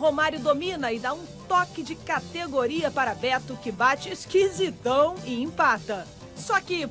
Romário domina e dá um toque de categoria para Beto, que bate esquisitão e empata. Só que